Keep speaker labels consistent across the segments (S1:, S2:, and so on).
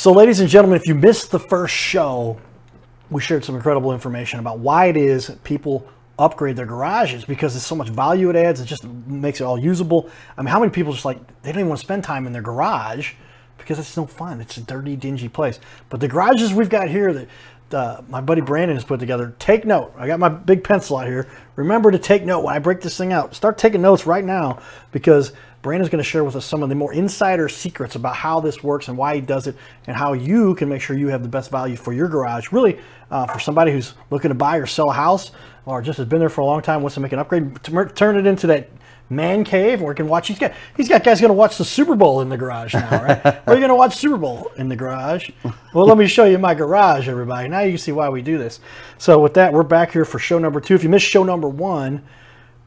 S1: So, ladies and gentlemen, if you missed the first show, we shared some incredible information about why it is people upgrade their garages because there's so much value it adds. It just makes it all usable. I mean, how many people just like they don't even want to spend time in their garage because it's no fun. It's a dirty, dingy place. But the garages we've got here that uh, my buddy Brandon has put together. Take note. I got my big pencil out here. Remember to take note when I break this thing out. Start taking notes right now because Brandon's going to share with us some of the more insider secrets about how this works and why he does it and how you can make sure you have the best value for your garage. Really, uh, for somebody who's looking to buy or sell a house or just has been there for a long time, wants to make an upgrade, turn it into that man cave where we can watch. He's got he's got guys going to watch the Super Bowl in the garage now, right? We're going to watch Super Bowl in the garage. Well, let me show you my garage, everybody. Now you can see why we do this. So with that, we're back here for show number two. If you missed show number one,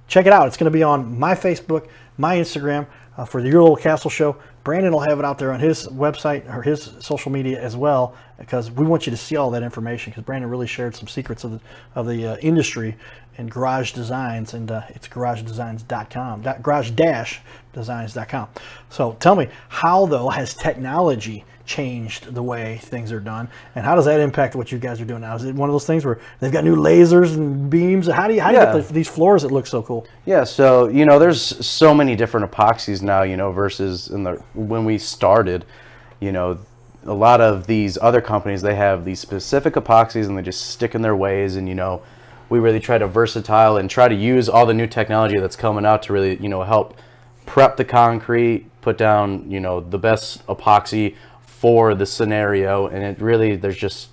S1: check it out. It's going to be on my Facebook, my Instagram uh, for the Your Little Castle Show. Brandon will have it out there on his website or his social media as well because we want you to see all that information because Brandon really shared some secrets of the, of the uh, industry and garage designs and uh, it's garagedesigns.com garage-designs.com so tell me how though has technology changed the way things are done? And how does that impact what you guys are doing now? Is it one of those things where they've got new lasers and beams? How do you how do you get the, these floors that look so cool?
S2: Yeah so you know there's so many different epoxies now you know versus in the when we started you know a lot of these other companies they have these specific epoxies and they just stick in their ways and you know we really try to versatile and try to use all the new technology that's coming out to really, you know, help prep the concrete, put down, you know, the best epoxy for the scenario. And it really, there's just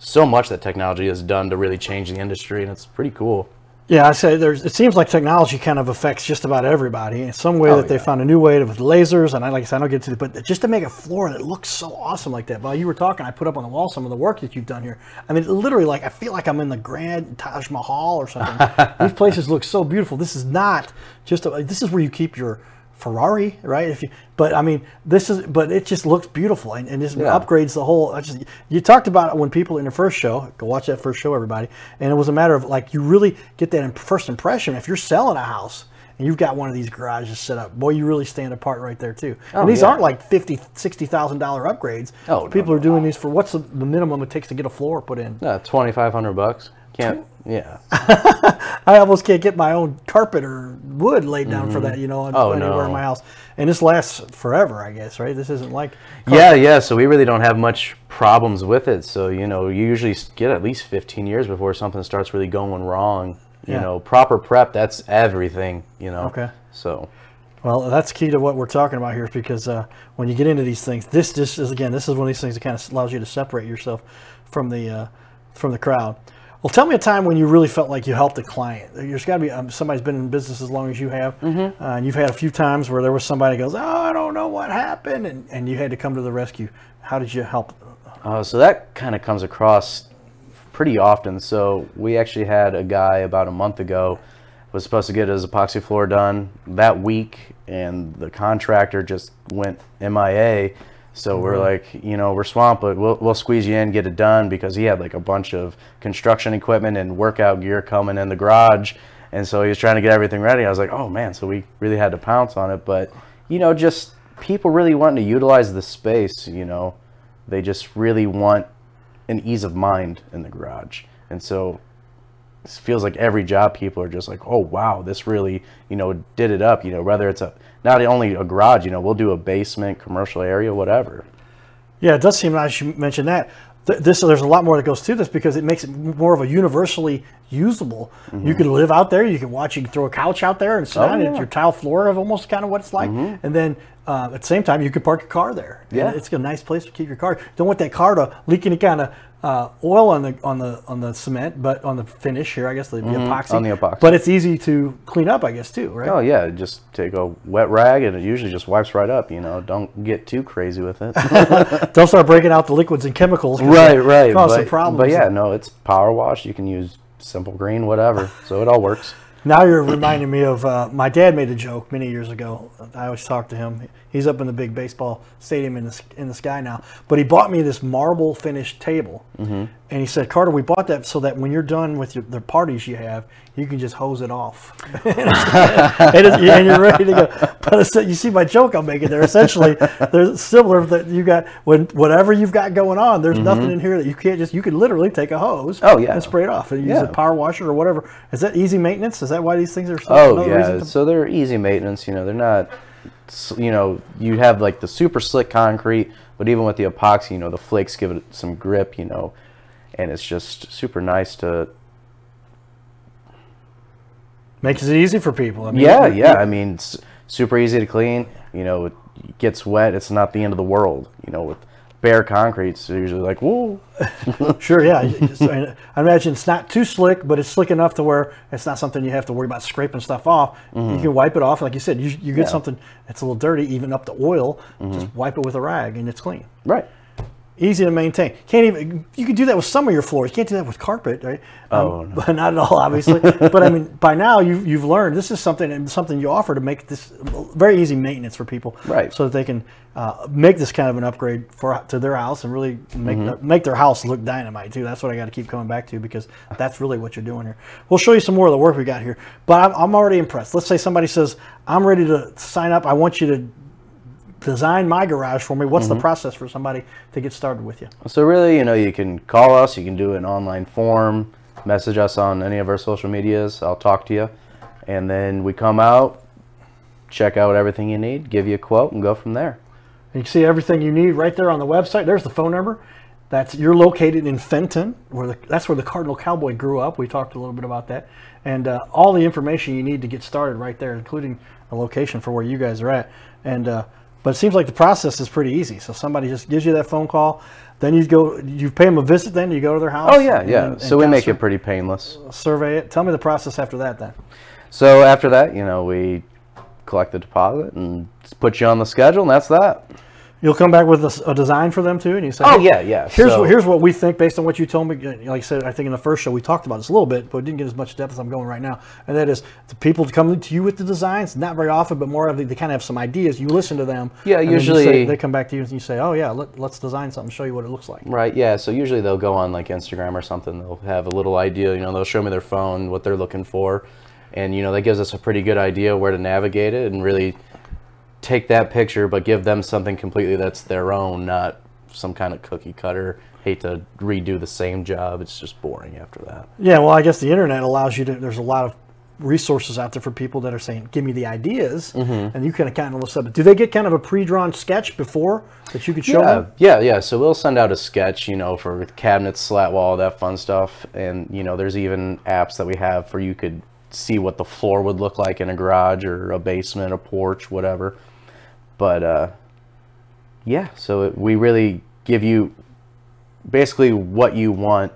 S2: so much that technology has done to really change the industry, and it's pretty cool.
S1: Yeah, I say there's. It seems like technology kind of affects just about everybody in some way oh, that they found a new way to, with lasers. And I like I said, I don't get to it, but just to make a floor that looks so awesome like that. While you were talking, I put up on the wall some of the work that you've done here. I mean, literally, like I feel like I'm in the Grand Taj Mahal or something. These places look so beautiful. This is not just. A, this is where you keep your Ferrari, right? If you, but I mean, this is, but it just looks beautiful and, and this yeah. upgrades the whole. I just, you talked about it when people in the first show, go watch that first show, everybody. And it was a matter of like, you really get that first impression. If you're selling a house and you've got one of these garages set up, boy, you really stand apart right there too. Oh, and these yeah. aren't like fifty, sixty thousand dollar upgrades. Oh, people no, are doing these for what's the, the, minimum it takes to get a floor put in?
S2: Uh, twenty five hundred bucks. Can't. Yeah.
S1: I almost can't get my own carpet or wood laid down mm-hmm. for that, you know, oh, anywhere no. in my house. And this lasts forever, I guess, right? This isn't like.
S2: Carpet. Yeah, yeah. So we really don't have much problems with it. So you know, you usually get at least 15 years before something starts really going wrong. You yeah. know, proper prep. That's everything. You know.
S1: Okay.
S2: So.
S1: Well, that's key to what we're talking about here, because uh, when you get into these things, this just is again, this is one of these things that kind of allows you to separate yourself from the uh, from the crowd. Well, tell me a time when you really felt like you helped a client. There's got to be um, somebody's been in business as long as you have, mm-hmm. uh, and you've had a few times where there was somebody goes, "Oh, I don't know what happened," and, and you had to come to the rescue. How did you help?
S2: Uh, so that kind of comes across pretty often. So we actually had a guy about a month ago was supposed to get his epoxy floor done that week, and the contractor just went MIA so we're mm-hmm. like, you know, we're swamped, but we'll, we'll squeeze you in, get it done because he had like a bunch of construction equipment and workout gear coming in the garage. And so he was trying to get everything ready. I was like, oh man, so we really had to pounce on it. But, you know, just people really wanting to utilize the space, you know, they just really want an ease of mind in the garage. And so it feels like every job people are just like, oh wow, this really, you know, did it up. You know, whether it's a not only a garage, you know, we'll do a basement, commercial area, whatever.
S1: Yeah, it does seem nice you mentioned that. This there's a lot more that goes to this because it makes it more of a universally usable. Mm-hmm. You can live out there. You can watch. You can throw a couch out there and sit oh, down. Yeah. Your tile floor of almost kind of what it's like. Mm-hmm. And then uh, at the same time, you can park your car there. Yeah, it's a nice place to keep your car. Don't want that car to leak any kind of uh, oil on the on the on the cement, but on the finish here, I guess the, mm-hmm. epoxy.
S2: On the epoxy.
S1: But it's easy to clean up, I guess, too, right?
S2: Oh yeah, just take a wet rag and it usually just wipes right up. You know, don't get too crazy with it.
S1: don't start breaking out the liquids and chemicals.
S2: Right, right.
S1: Cause but, some problems.
S2: But yeah, no, it's power wash. You can use simple green, whatever. so it all works.
S1: Now you're reminding me of uh, my dad made a joke many years ago. I always talk to him. He He's up in the big baseball stadium in the in the sky now. But he bought me this marble finished table,
S2: Mm-hmm.
S1: and he said, "Carter, we bought that so that when you're done with your, the parties you have, you can just hose it off, and, and you're ready to go." But you see my joke I'm making there. Essentially, there's similar that you got when whatever you've got going on. There's nothing in here that you can't just. You can literally take a hose,
S2: Mm-hmm. Oh, yeah.
S1: and spray it off, and use
S2: Yeah.
S1: a power washer or whatever. Is that easy maintenance? Is that why these things are? So,
S2: Oh yeah,
S1: to-
S2: so they're easy maintenance. You know, they're not. You know, you have like the super slick concrete, but even with the epoxy, you know, the flakes give it some grip. You know, and it's just super nice to.
S1: Makes it easy for people. I mean,
S2: Yeah, yeah. I mean, it's super easy to clean. You know, it gets wet. It's not the end of the world. You know, with bare concrete, it's usually like, whoa.
S1: Sure, yeah. I I imagine it's not too slick, but it's slick enough to where it's not something you have to worry about scraping stuff off. You mm-hmm. can wipe it off, like you said. You, you get
S2: Yeah.
S1: something that's a little dirty, even up to oil. Just mm-hmm. wipe it with a rag, and it's clean.
S2: Right.
S1: Easy to maintain. Can't even. You can do that with some of your floors. You can't do that with carpet, right?
S2: Oh,
S1: Um, but not at all, obviously. but I mean, by now you've you've learned this is something and something you offer to make this very easy maintenance for people,
S2: Right.
S1: So that they can uh, make this kind of an upgrade for to their house and really make
S2: Mm-hmm.
S1: make their house look dynamite too. That's what I got to keep coming back to because that's really what you're doing here. We'll show you some more of the work we got here, but I'm, I'm already impressed. Let's say somebody says, "I'm ready to sign up. I want you to." Design my garage for me. What's
S2: Mm-hmm.
S1: the process for somebody to get started with you?
S2: So really, you know, you can call us. You can do an online form. Message us on any of our social medias. I'll talk to you, and then we come out, check out everything you need, give you a quote, and go from there.
S1: You can see everything you need right there on the website. There's the phone number. That's you're located in Fenton, where the, that's where the Cardinal Cowboy grew up. We talked a little bit about that, and uh, all the information you need to get started right there, including a location for where you guys are at. And uh, but it seems like the process is pretty easy. So somebody just gives you that phone call, then you go, you pay them a visit. Then you go to their house.
S2: Oh yeah, yeah.
S1: and-
S2: so
S1: and
S2: we make it pretty painless.
S1: survey it. Tell me the process after that. Then
S2: So after that, you know, we collect the deposit and put you on the schedule, and that's that.
S1: You'll come back with a design for them too, and you say,
S2: Oh
S1: "Hey,
S2: yeah, yeah.
S1: Here's
S2: so,
S1: what, here's what we think based on what you told me. Like I said, I think in the first show we talked about this a little bit, but didn't get as much depth as I'm going right now. And that is the people come to you with the designs, not very often, but more of the, they kind of have some ideas. You listen to them.
S2: Yeah,
S1: and then you
S2: usually-
S1: say- they come back to you and you say, "Oh yeah, let, let's design something, show you what it looks like."
S2: Right, yeah. So usually they'll go on like Instagram or something. They'll have a little idea, you know, they'll show me their phone, what they're looking for. And, you know, that gives us a pretty good idea where to navigate it and really take that picture, but give them something completely that's their own, not some kind of cookie cutter. Hate to redo the same job. It's just boring after that.
S1: Yeah, well, I guess the internet allows you to. There's a lot of resources out there for people that are saying, "Give me the ideas,"
S2: Mm-hmm.
S1: and you kind of kind of look up. Do they get kind of a pre-drawn sketch before that you could show
S2: Yeah,
S1: them?
S2: yeah, yeah. So we'll send out a sketch, you know, for cabinets, slat wall, that fun stuff. And, you know, there's even apps that we have for you could see what the floor would look like in a garage or a basement, a porch, whatever. But, uh, yeah, so it, we really give you basically what you want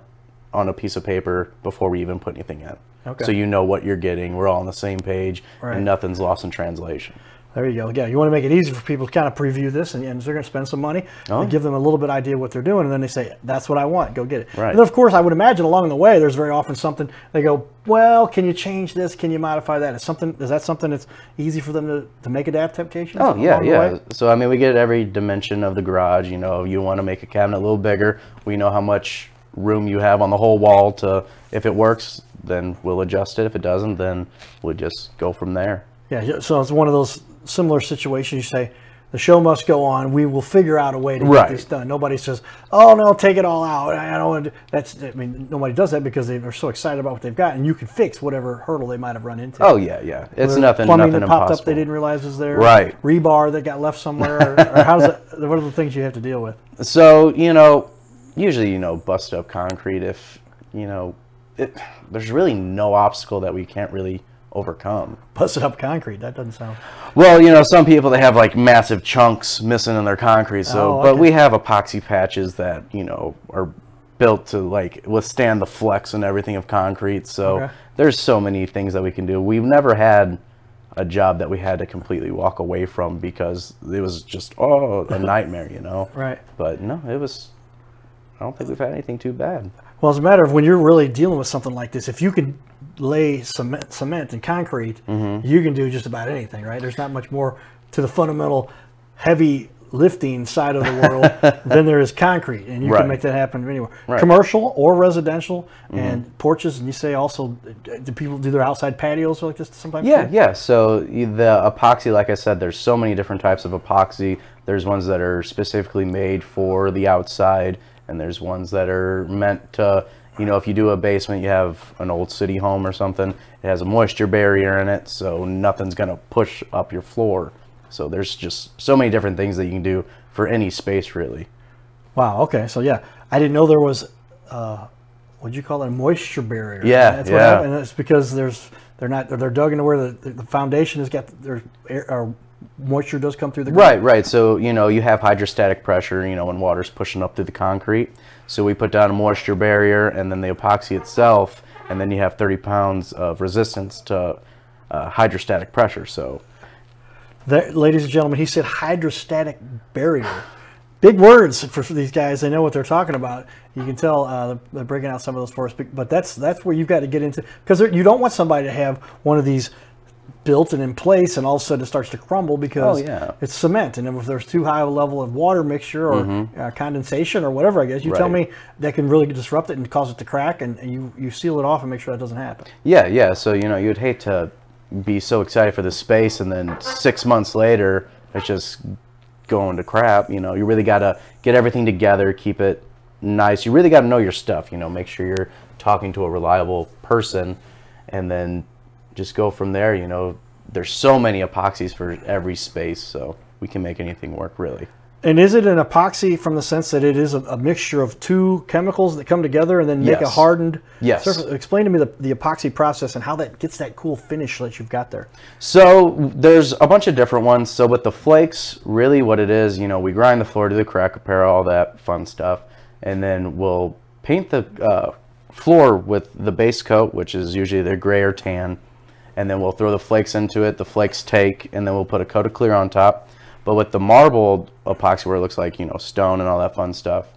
S2: on a piece of paper before we even put anything in.
S1: Okay.
S2: So you know what you're getting. We're all on the same page
S1: Right.
S2: and nothing's lost in translation.
S1: There you go. Yeah, you want to make it easy for people to kind of preview this, and, and they're going to spend some money.
S2: Oh.
S1: and give them a little bit idea what they're doing, and then they say, "That's what I want. Go get it."
S2: Right.
S1: And then, of course, I would imagine along the way, there's very often something they go, "Well, can you change this? Can you modify that? Is something is that something that's easy for them to, to make adaptations?
S2: Oh yeah, yeah. So I mean, we get every dimension of the garage. You know, you want to make a cabinet a little bigger. We know how much room you have on the whole wall to. If it works, then we'll adjust it. If it doesn't, then we'll just go from there.
S1: Yeah, So it's one of those similar situation, You say. The show must go on. We will figure out a way to
S2: Right.
S1: get this done. Nobody says, "Oh no, take it all out." I don't. want to-" That's. I mean, nobody does that because they are so excited about what they've got, and you can fix whatever hurdle they might have run into.
S2: Oh yeah, yeah. It's nothing,
S1: plumbing
S2: nothing
S1: that popped
S2: impossible.
S1: up they didn't realize was there.
S2: Right.
S1: Rebar that got left somewhere. Or, or how's it? What are the things you have to deal with?
S2: So you know, usually you know, bust up concrete. If you know, it, there's really no obstacle that we can't really overcome.
S1: Busted up concrete. That doesn't sound.
S2: Well, you know, some people they have like massive chunks missing in their concrete. So,
S1: Oh,
S2: but we have epoxy patches that you know are built to like withstand the flex and everything of concrete. So
S1: Okay.
S2: there's so many things that we can do. We've never had a job that we had to completely walk away from because it was just oh a nightmare, you know.
S1: Right.
S2: But no, it was. I don't think we've had anything too bad.
S1: Well, as a matter of when you're really dealing with something like this, if you can lay cement, cement and concrete,
S2: Mm-hmm.
S1: you can do just about anything, right? There's not much more to the fundamental heavy lifting side of the world than there is concrete, and you
S2: Right.
S1: can make that happen anywhere,
S2: Right.
S1: commercial or residential, and porches. And you say also, do people do their outside patios like this sometimes?
S2: Yeah,
S1: too?
S2: yeah. So the epoxy, like I said, there's so many different types of epoxy. There's ones that are specifically made for the outside, and there's ones that are meant to, you know, if you do a basement, you have an old city home or something, it has a moisture barrier in it, so nothing's gonna push up your floor. So there's just so many different things that you can do for any space, really.
S1: Wow. Okay. So yeah, I didn't know there was. Uh, what'd you call it? A moisture barrier.
S2: Yeah,
S1: That's
S2: yeah.
S1: What. And it's because there's they're not they're dug into where the, the foundation has got their air, moisture does come through the ground.
S2: Right, right. So, you know, you have hydrostatic pressure, you know, when water's pushing up through the concrete. So we put down a moisture barrier and then the epoxy itself, and then you have 30 pounds of resistance to uh, hydrostatic pressure. So,
S1: There, ladies and gentlemen, he said hydrostatic barrier. Big words for, for these guys. They know what they're talking about. You can tell uh, they're, breaking out some of those for us. But that's that's where you've got to get into because you don't want somebody to have one of these built and in place, and all of a sudden it starts to crumble because
S2: Oh, yeah.
S1: it's cement. And if there's too high a level of water mixture or uh, condensation or whatever, I guess you tell
S2: Mm-hmm.
S1: Me that can really disrupt it and cause it to crack, and, and you you seal it off and make sure that doesn't happen.
S2: yeah, yeah. So, you know, you'd hate to be so excited for the space and then six months later, it's just going to crap. You know, you really got to get everything together, keep it nice. You really got to know your stuff, you know, make sure you're talking to a reliable person and then just go from there. You know, there's so many epoxies for every space, so we can make anything work really.
S1: And is it an epoxy from the sense that it is a, a mixture of two chemicals that come together and then make a hardened
S2: Yes.
S1: surface? Explain to me the, the epoxy process and how that gets that cool finish that you've got there.
S2: So there's a bunch of different ones. So with the flakes, really what it is, you know, we grind the floor to the crack apparel, all that fun stuff, and then we'll paint the uh, floor with the base coat, which is usually the gray or tan, and then we'll throw the flakes into it. The flakes take, and then we'll put a coat of clear on top. But with the marbled epoxy, where it looks like you know stone and all that fun stuff,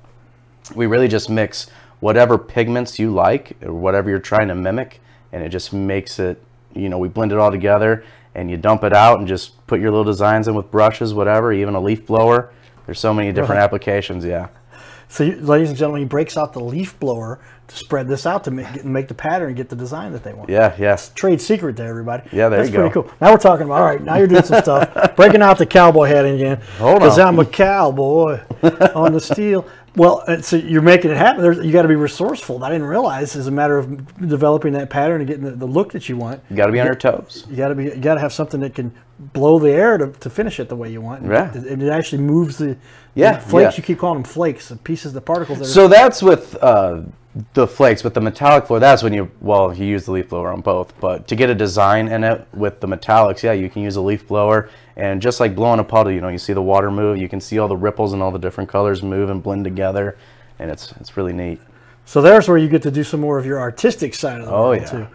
S2: we really just mix whatever pigments you like or whatever you're trying to mimic and it just makes it you know we blend it all together and you dump it out and just put your little designs in with brushes whatever even a leaf blower there's so many different applications yeah
S1: So, ladies and gentlemen, he breaks out the leaf blower to spread this out to make, make the pattern and get the design that they want.
S2: yeah yes
S1: Trade secret there, everybody.
S2: Yeah, there
S1: That's
S2: you
S1: pretty cool. Now we're talking about, all right, now you're doing some stuff. Breaking out the cowboy hat again.
S2: Hold on. Because.
S1: I'm a cowboy on the steel. Well, so you're making it happen. There's, you got to be resourceful. I didn't realize it's a matter of developing that pattern and getting the, the look that you want.
S2: you got to be on your toes
S1: You got to be. You got to have something that can blow the air to, to finish it the way you want. And
S2: Yeah.
S1: It, it actually moves the
S2: Yeah,
S1: the flakes.
S2: yeah.
S1: You keep calling them flakes, the pieces, the particles. That are,
S2: so that's with uh, the flakes with the metallic floor that's when you well you use the leaf blower on both but to get a design in it with the metallics yeah you can use a leaf blower and just like blowing a puddle you know you see the water move you can see all the ripples and all the different colors move and blend together and it's it's really neat
S1: So there's where you get to do some more of your artistic side of the
S2: Oh,
S1: world
S2: yeah.
S1: too.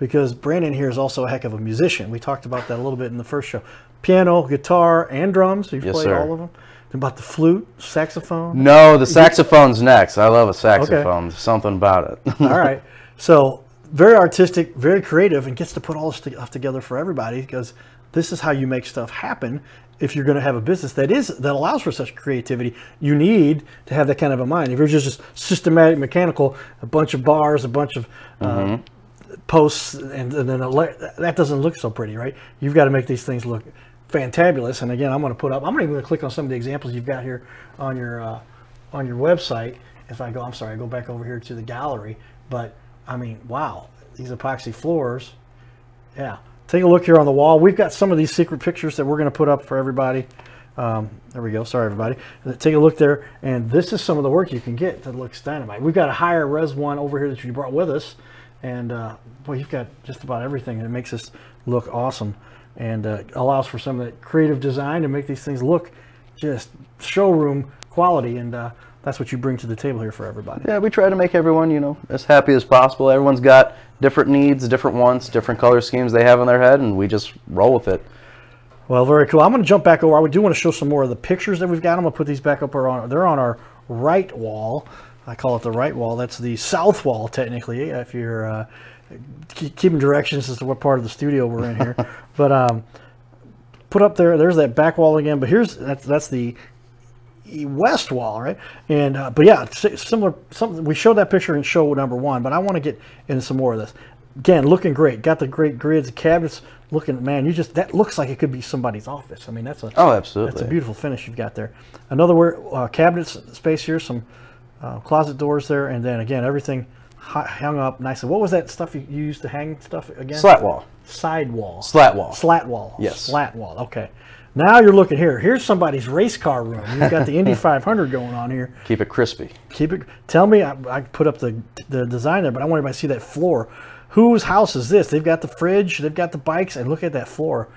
S1: Because Brandon here is also a heck of a musician. We talked about that a little bit in the first show. Piano, guitar, and drums. You've
S2: Yes,
S1: played
S2: sir.
S1: all of them. About the flute, saxophone.
S2: no the saxophone's next i love a saxophone There's something about it
S1: all right. So very artistic, very creative, and gets to put all this stuff together for everybody because this is how you make stuff happen. If you're going to have a business that is that allows for such creativity, you need to have that kind of a mind. If you're just systematic, mechanical, a bunch of bars, a bunch of uh, posts, and, and then that doesn't look so pretty, right? You've got to make these things look fantabulous. And again, I'm going to put up. I'm going to click on some of the examples you've got here on your uh, on your website. If I go, I'm sorry, I go back over here to the gallery. But I mean, wow, these epoxy floors. Yeah, take a look here on the wall. We've got some of these secret pictures that we're going to put up for everybody. Um, there we go. Sorry, everybody. Take a look there. And this is some of the work you can get that looks dynamite. We've got a higher res one over here that you brought with us. And uh, boy, you've got just about everything that makes this look awesome and uh, allows for some of that creative design to make these things look just showroom quality. And uh, that's what you bring to the table here for everybody.
S2: yeah we try to make everyone you know as happy as possible everyone's got different needs different wants different color schemes they have in their head and we just roll with it
S1: Well, very cool. I'm going to jump back over. I do want to show some more of the pictures that we've got. I'm going to put these back up. On, they're on our right wall. I call it the right wall. That's the south wall, technically, if you're uh, keep- keeping directions as to what part of the studio we're in here. but um, put up there. There's that back wall again, but here's that's that's the west wall, right? And uh, but yeah, similar. Something we showed that picture in show number one, but I want to get into some more of this. Again, looking great. Got the great grids, cabinets. Looking, man, you just that looks like it could be somebody's office. I mean, that's a
S2: Oh, absolutely.
S1: that's a beautiful finish you've got there. Another where uh, cabinet space here, some uh, closet doors there, and then again everything hung up nicely. What was that stuff you used to hang stuff again?
S2: Slat wall.
S1: Side wall.
S2: Slat wall.
S1: Slat wall.
S2: Yes.
S1: Slat wall. Okay. Now you're looking here. Here's somebody's race car room. You've got the Indy 500 going on here.
S2: Keep it crispy.
S1: Keep it. Tell me, I, I put up the the design there, but I want everybody to see that floor. Whose house is this? They've got the fridge, they've got the bikes, and look at that floor.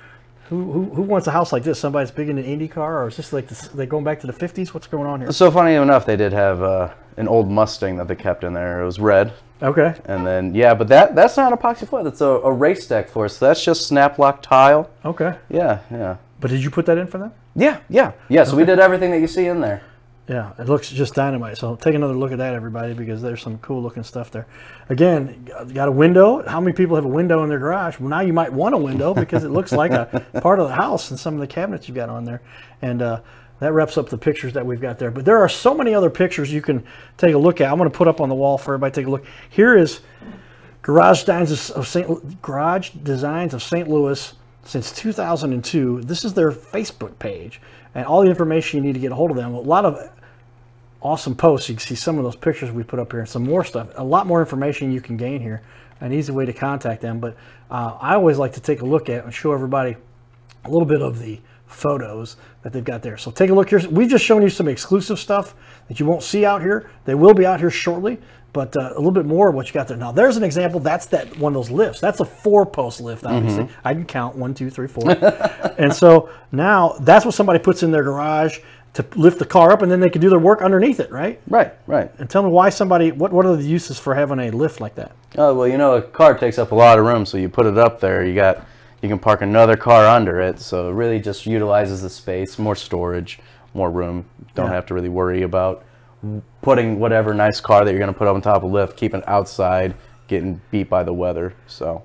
S1: Who, who, who wants a house like this? Somebody's big into IndyCar, or is this like this, they going back to the 50s? What's going on here?
S2: So funny enough, they did have uh, an old Mustang that they kept in there. It was red,
S1: Okay.
S2: and then yeah, but that that's not epoxy floor. That's a, a race deck floor. So that's just snap lock tile.
S1: Okay.
S2: Yeah, yeah,
S1: But did you put that in for them?
S2: yeah, yeah, yeah. So we did everything that you see in there.
S1: Yeah, it looks just dynamite. So take another look at that, everybody, because there's some cool looking stuff there. Again, got a window. How many people have a window in their garage? Well, now you might want a window because it looks like a part of the house and some of the cabinets you've got on there. And uh, that wraps up the pictures that we've got there. But there are so many other pictures you can take a look at. I'm going to put up on the wall for everybody to take a look. Here is Garage Designs of St. Garage Designs of St. Louis since 2002. This is their Facebook page, and all the information you need to get a hold of them. A lot of awesome posts. You can see some of those pictures we put up here and some more stuff. A lot more information you can gain here. An easy way to contact them. But uh, I always like to take a look at and show everybody a little bit of the photos that they've got there. So take a look here. We've just shown you some exclusive stuff that you won't see out here. They will be out here shortly, but uh, a little bit more of what you got there. Now, there's an example. That's that one of those lifts. That's a four-post lift, obviously. I can count one, two, three, four. and so now that's what somebody puts in their garage to lift the car up, and then they can do their work underneath it, right?
S2: Right, right.
S1: And tell me why somebody. What what are the uses for having a lift like that?
S2: Oh well, you know, a car takes up a lot of room, so you put it up there. You got, you can park another car under it, so it really just utilizes the space, more storage, more room. Don't
S1: Yeah.
S2: have to really worry about putting whatever nice car that you're going to put up on top of lift, keeping outside, getting beat by the weather. So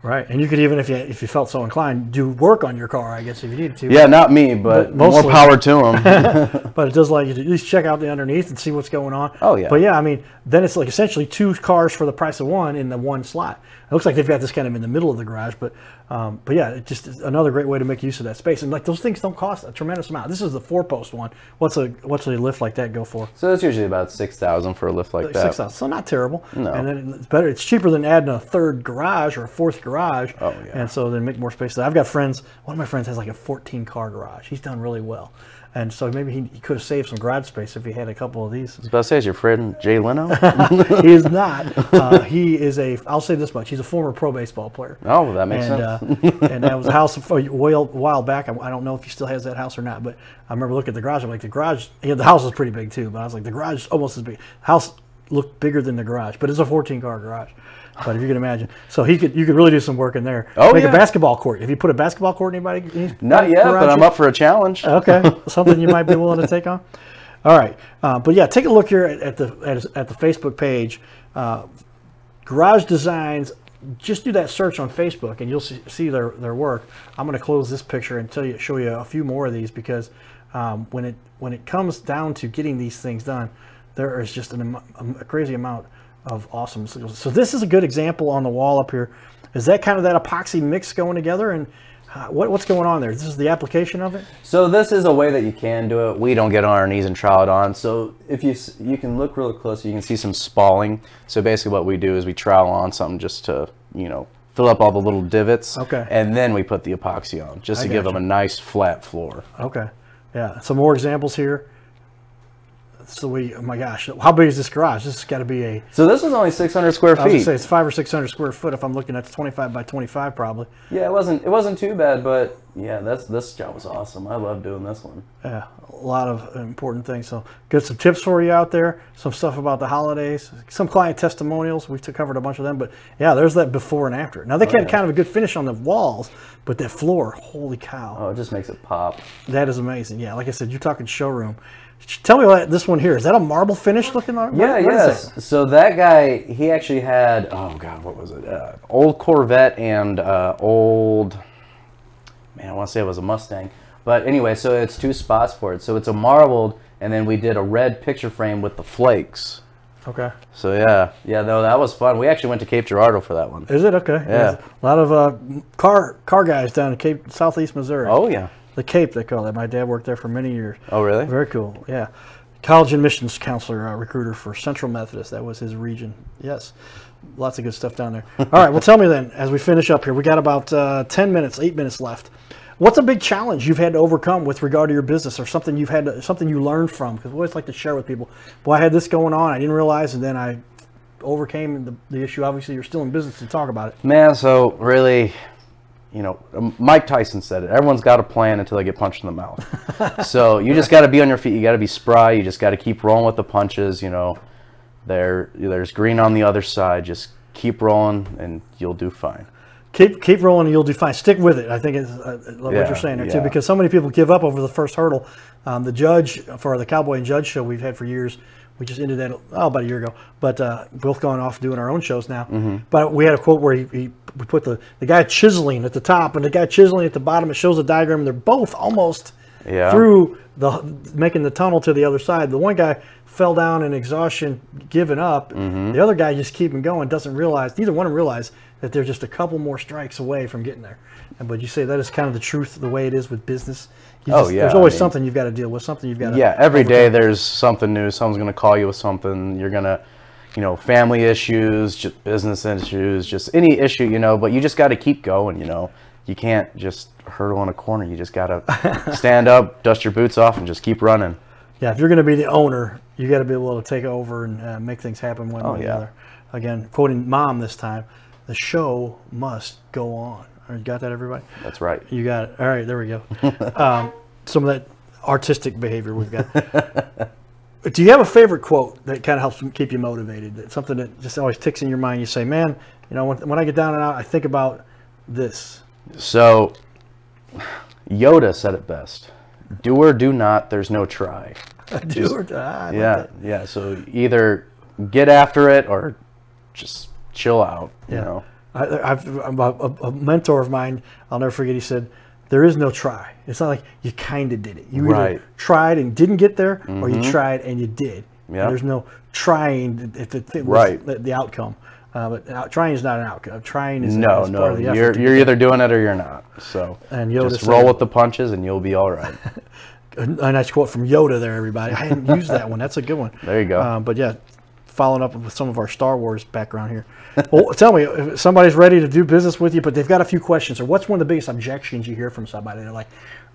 S1: Right, and you could even, if you if you felt so inclined, do work on your car. I guess if you needed to.
S2: yeah, not me, but,
S1: But
S2: more power to them.
S1: but it does allow you to at least check out the underneath and see what's going on.
S2: Oh, yeah.
S1: But yeah, I mean, then it's like essentially two cars for the price of one in the one slot. It looks like they've got this kind of in the middle of the garage, but um, but yeah, it just is another great way to make use of that space. And like those things don't cost a tremendous amount. This is the four post one. What's a what's a lift like that go for?
S2: so it's usually about six thousand for a lift like that.
S1: Six thousand. So not terrible.
S2: No.
S1: And then it's better. It's cheaper than adding a third garage or a fourth garage.
S2: Oh, yeah.
S1: And so then make more space. I've got friends. One of my friends has like a 14 car garage. He's done really well. And so maybe he, he could have saved some garage space if he had a couple of these.
S2: I was about to say, is your friend Jay Leno?
S1: he is not. Uh, he is a. I'll say this much. He's a former pro baseball player.
S2: oh, well, that makes
S1: and,
S2: sense.
S1: Uh, and that was a house a while, while back. I, I don't know if he still has that house or not, but I remember looking at the garage. I'm like, the garage, yeah, the house was pretty big too, but I was like, the garage is almost as big. House looked bigger than the garage, but it's a 14 car garage. But if you can imagine, so he could, you could really do some work in there.
S2: Oh,
S1: Make
S2: yeah.
S1: a basketball court. If you put a basketball court, anybody? anybody
S2: Not yet, but
S1: garage
S2: I'm up for a challenge.
S1: Okay, something you might be willing to take on. All right, uh, but yeah, take a look here at, at the at, at the Facebook page, uh, Garage Designs. Just do that search on Facebook, and you'll see, see their their work. I'm going to close this picture and tell you show you a few more of these because um, when it when it comes down to getting these things done, there is just an, a crazy amount of awesome. So, so this is a good example on the wall up here. Is that kind of that epoxy mix going together and uh, what, what's going on there? This is the application of it.
S2: So this is a way that you can do it. We don't get on our knees and trowel it on. So if you you can look real close, you can see some spalling. So basically, what we do is we trowel on something just to you know fill up all the little divots.
S1: Okay.
S2: And then we put the epoxy on just
S1: I
S2: to give
S1: gotcha.
S2: them a nice flat floor.
S1: Okay. Yeah. Some more examples here. So we, oh my gosh, how big is this garage? This has got to be a,
S2: So this was only 600 square feet.
S1: I was gonna say it's five or 600 square foot if I'm looking at 25 by 25 probably.
S2: Yeah, it wasn't it wasn't too bad, but yeah, that's this job was awesome. I love doing this one.
S1: Yeah, a lot of important things. So, got some tips for you out there. Some stuff about the holidays. Some client testimonials. We've covered a bunch of them, but yeah, there's that before and after. Now they
S2: Oh,
S1: get
S2: yeah.
S1: kind of a good finish on the walls, but that floor, holy cow,
S2: Oh, it just makes it pop.
S1: that is amazing. Yeah, like I said, you're talking showroom. Tell me what this one here is. That a marble finish looking like?
S2: Yeah,
S1: What-
S2: yes.
S1: that?
S2: So that guy, he actually had oh god, what was it? Uh, old Corvette and uh, old man, I want to say it was a Mustang. But anyway, so it's two spots for it. So it's a marbled, and then we did a red picture frame with the flakes.
S1: Okay.
S2: So yeah, yeah, though that was fun. We actually went to Cape Girardeau for that one.
S1: Is it okay?
S2: Yeah.
S1: A lot of uh, car car guys down in Cape Southeast Missouri.
S2: Oh yeah.
S1: The Cape they call it. My dad worked there for many years.
S2: Oh really?
S1: Very cool. Yeah. College admissions counselor, uh, recruiter for Central Methodist. That was his region. Yes. Lots of good stuff down there. All right. Well, tell me then, as we finish up here, we got about uh, 10 minutes, eight minutes left. What's a big challenge you've had to overcome with regard to your business or something you've had to, something you learned from? Because we always like to share with people. Boy, I had this going on. I didn't realize, and then I overcame the, the issue. Obviously, you're still in business to talk about it.
S2: Man, so really, you know, um, Mike Tyson said it. Everyone's got a plan until they get punched in the mouth. so you just got to be on your feet. You got to be spry. You just got to keep rolling with the punches. You know, there there's green on the other side. Just keep rolling, and you'll do fine.
S1: Keep keep rolling, and you'll do fine. Stick with it. I think is uh, what
S2: Yeah,
S1: you're saying there too, because so many people give up over the first hurdle. Um, the judge for the Cowboy and Judge show we've had for years. We just ended that oh, about a year ago, but uh, both going off doing our own shows now.
S2: Mm-hmm.
S1: But we had a quote where he, he we put the the guy chiseling at the top and the guy chiseling at the bottom. It shows a diagram. They're both almost
S2: Yeah.
S1: through the making the tunnel to the other side. The one guy fell down in exhaustion, giving up.
S2: Mm-hmm.
S1: The other guy just keeping going, doesn't realize. Neither one of them realize that they're just a couple more strikes away from getting there. And but you say that is kind of the truth, the way it is with business. You
S2: Oh,
S1: just-
S2: yeah,
S1: There's always
S2: I mean-
S1: something you've got to deal with. Something you've got to.
S2: Yeah, every day there's something new. Someone's gonna call you with something. You're gonna, you know, family issues, just business issues, just any issue, you know. But you just got to keep going, you know. You can't just hurdle in a corner. You just gotta stand up, dust your boots off, and just keep running.
S1: Yeah, if you're going to be the owner, you got to be able to take over and uh, make things happen one way or the
S2: Oh,
S1: other. Again, quoting mom this time, the show must go on. You got that, everybody?
S2: That's right.
S1: You got it. All right, there we go. um, some of that artistic behavior we've got. Do you have a favorite quote that kind of helps keep you motivated? That something that just always ticks in your mind. You say, "Man, you know, when, when I get down and out, I think about this."
S2: So, Yoda said it best: "Do or do not. There's no try."
S1: Do or die. I like
S2: Yeah, yeah. So either get after it or just chill out. You
S1: Yeah.
S2: know.
S1: I, I've, I'm a, a mentor of mine. I'll never forget. He said, "There is no try. It's not like you kind of did it. You either tried and didn't get there, or you mm-hmm. tried and you did. And There's no trying if it, it was
S2: Right.
S1: the, the outcome. Uh, but out, trying is not an outcome. Trying is,
S2: No,
S1: is
S2: no.
S1: part of the effort.
S2: You're you're either doing it or you're not. So
S1: And Yoda
S2: just roll with the punches and you'll be all right.
S1: a, a nice quote from Yoda there, everybody. I hadn't used that one. That's a good one.
S2: There you go.
S1: Um, but yeah, following up with some of our Star Wars background here. well, tell me, if somebody's ready to do business with you, but they've got a few questions, or what's one of the biggest objections you hear from somebody? They're like,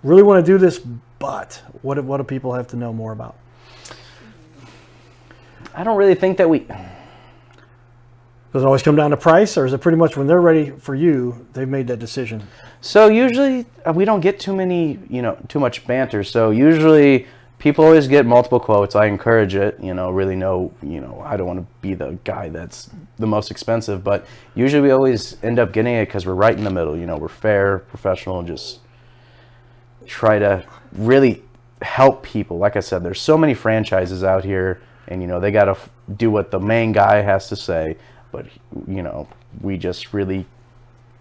S1: really want to do this, but what, what do people have to know more about?
S2: I don't really think that we.
S1: Does it always come down to price, or is it pretty much when they're ready for you, they've made that decision?
S2: So usually uh, we don't get too many, you know, too much banter. So usually people always get multiple quotes. I encourage it. You know, really know. You know, I don't want to be the guy that's the most expensive, but usually we always end up getting it because we're right in the middle. You know, we're fair, professional, and just try to really help people. Like I said, there's so many franchises out here, and you know they got to do what the main guy has to say. But you know, we just really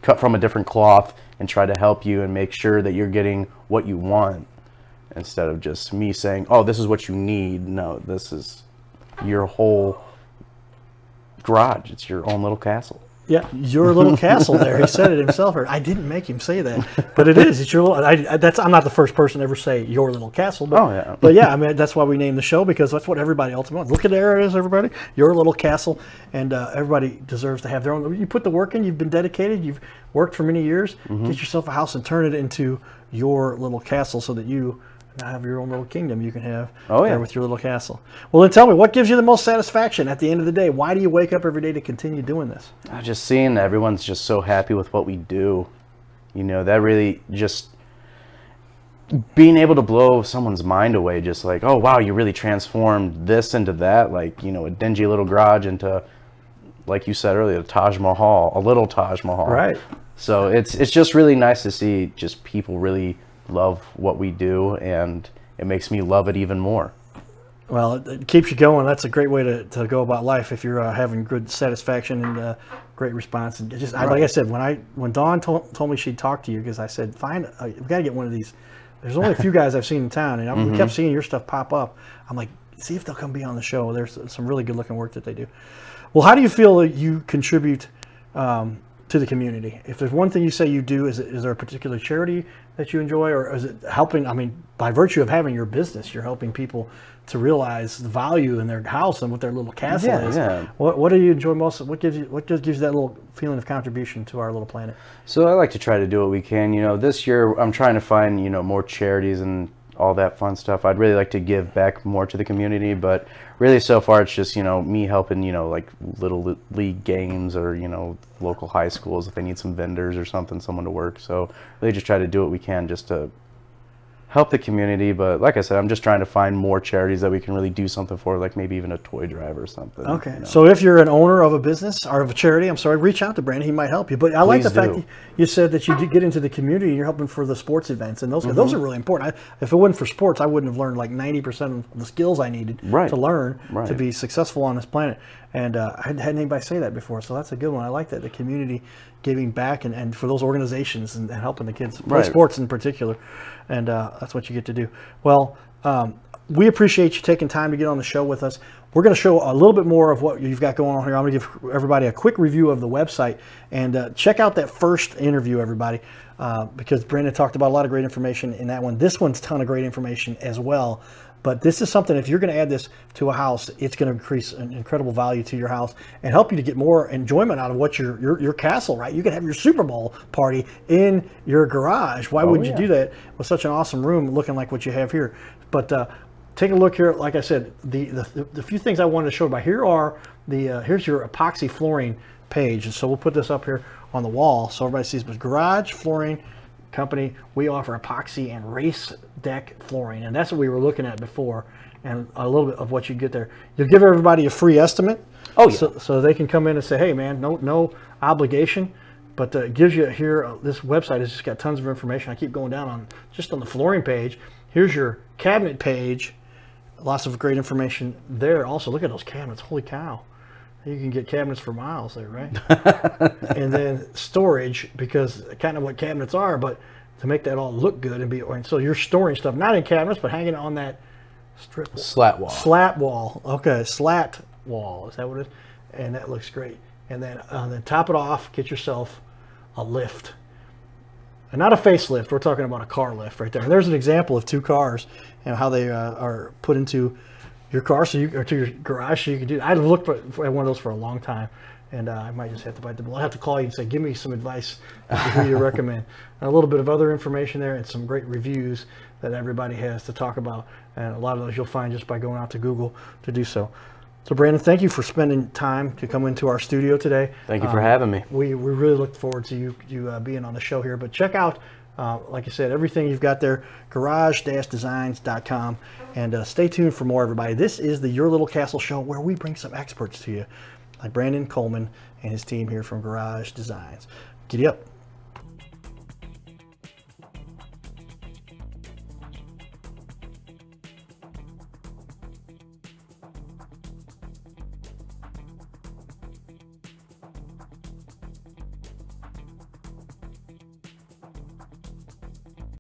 S2: cut from a different cloth and try to help you and make sure that you're getting what you want instead of just me saying, "Oh, this is what you need." No, this is your whole garage. It's your own little castle.
S1: Yeah, your little castle there. He said it himself. I didn't make him say that, but it is. It's your little. I, I- that's. I'm not the first person to ever say your little castle. But,
S2: Oh, yeah.
S1: But yeah, I mean that's why we named the show because that's what everybody ultimately. Wants. Look at there it is, everybody. Your little castle, and uh, everybody deserves to have their own. You put the work in. You've been dedicated. You've worked for many years.
S2: Mm-hmm.
S1: Get yourself a house and turn it into your little castle, so that you now have your own little kingdom. You can have
S2: Oh, yeah.
S1: there with your little castle. Well, then tell me what gives you the most satisfaction at the end of the day. Why do you wake up every day to continue doing this?
S2: Uh, Just seeing everyone's just so happy with what we do, you know, that really just being able to blow someone's mind away. Just like, oh wow, you really transformed this into that. Like, you know, a dingy little garage into, like you said earlier, the Taj Mahal, a little Taj Mahal.
S1: Right.
S2: So it's it's just really nice to see just people really love what we do, and it makes me love it even more.
S1: Well, it, it keeps you going. That's a great way to, to go about life if you're uh, having good satisfaction and uh, great response. And just I, like I said, when I when Dawn told, told me she'd talk to you because I said, find uh, we got to get one of these. There's only a few guys I've seen in town, and I, we kept seeing your stuff pop up. I'm like, see if they'll come be on the show. There's some really good looking work that they do. Well, how do you feel you contribute um, to the community? If there's one thing you say you do, is, it, is there a particular charity that you enjoy, or is it helping? I mean, by virtue of having your business, you're helping people to realize the value in their house and what their little castle
S2: Yeah,
S1: is.
S2: yeah.
S1: What, what do you enjoy most? What gives you what gives you that little feeling of contribution to our little planet?
S2: So I like to try to do what we can. You know, this year I'm trying to find you know more charities and all that fun stuff. I'd really like to give back more to the community, but really so far it's just you know me helping you know like little league games or you know local high schools if they need some vendors or something, someone to work. So really just try to do what we can just to help the community. But like I said, I'm just trying to find more charities that we can really do something for, like maybe even a toy drive or something.
S1: Okay.
S2: you know.
S1: So if you're an owner of a business or of a charity, I'm sorry, reach out to Brandon. He might help you. But I like the
S2: Please
S1: fact that you said that you do get into the community and you're helping for the sports events, and those
S2: Mm-hmm.
S1: those are really important. I, if it wasn't for sports, I wouldn't have learned like 90% of the skills I needed
S2: Right.
S1: to learn to be successful on this planet. And uh, I hadn't had anybody say that before, so that's a good one. I like that the community giving back and, and for those organizations and, and helping the kids play
S2: Right.
S1: sports in particular, and uh, that's what you get to do. Well. Um, we appreciate you taking time to get on the show with us. We're going to show a little bit more of what you've got going on here. I'm going to give everybody a quick review of the website and uh, check out that first interview, everybody, uh, because Brandon talked about a lot of great information in that one. This one's a ton of great information as well. But this is something, if you're going to add this to a house, it's going to increase an incredible value to your house and help you to get more enjoyment out of what your, your, your castle, right? You can have your Super Bowl party in your garage. Why wouldn't you do that with such an awesome room looking like what you have here? But uh, take a look here. Like I said, the, the the few things I wanted to show about here are the uh, here's your epoxy flooring page, and so we'll put this up here on the wall so everybody sees. But garage flooring company, we offer epoxy and race deck flooring, and that's what we were looking at before, and a little bit of what you get there. You'll give everybody a free estimate.
S2: Oh, yeah.
S1: So, so they can come in and say, hey man, no no obligation. But uh, it gives you here, uh, this website has just got tons of information. I keep going down on just on the flooring page. Here's your cabinet page. Lots of great information there. Also, look at those cabinets. Holy cow. You can get cabinets for miles there, right? and then storage, because kind of what cabinets are, but to make that all look good and be, and so you're storing stuff, not in cabinets, but hanging on that strip
S2: Slat wall.
S1: Slat wall. Okay, slat wall. Is that what it is? And that looks great. And then, uh, then top it off. Get yourself a lift. And not a facelift. We're talking about a car lift right there. And there's an example of two cars and how they uh, are put into your car, so you or to your garage, so you can do. I've looked for, for one of those for a long time, and uh, I might just have to bite the bullet. I have to call you and say, give me some advice who you recommend. And a little bit of other information there, and some great reviews that everybody has to talk about. And a lot of those you'll find just by going out to Google to do so. So, Brandon, thank you for spending time to come into our studio today.
S2: Thank you for having me.
S1: We, we really look forward to you you uh, being on the show here. But check out, uh, like I said, everything you've got there, garage-designs.com. And uh, stay tuned for more, everybody. This is the Your Little Castle Show where we bring some experts to you, like Brandon Coleman and his team here from Garage Designs. Giddy up.